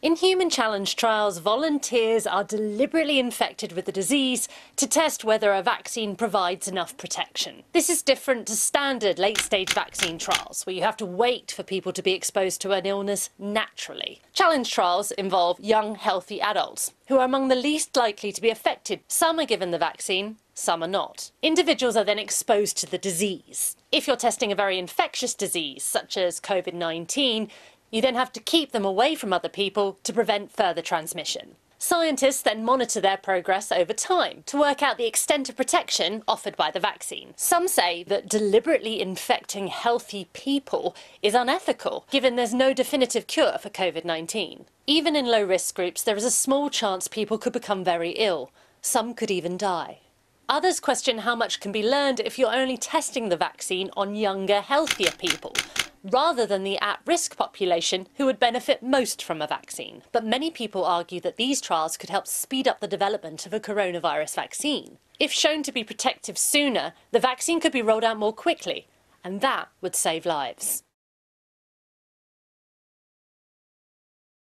In human challenge trials, volunteers are deliberately infected with the disease to test whether a vaccine provides enough protection. This is different to standard late stage vaccine trials, where you have to wait for people to be exposed to an illness naturally. Challenge trials involve young, healthy adults who are among the least likely to be affected. Some are given the vaccine, some are not. Individuals are then exposed to the disease. If you're testing a very infectious disease, such as COVID 19, you then have to keep them away from other people to prevent further transmission. Scientists then monitor their progress over time to work out the extent of protection offered by the vaccine. Some say that deliberately infecting healthy people is unethical, given there's no definitive cure for COVID 19. Even in low risk groups, there is a small chance people could become very ill. Some could even die. Others question how much can be learned if you're only testing the vaccine on younger, healthier people, rather than the at-risk population who would benefit most from a vaccine. But many people argue that these trials could help speed up the development of a coronavirus vaccine. If shown to be protective sooner, the vaccine could be rolled out more quickly, and that would save lives.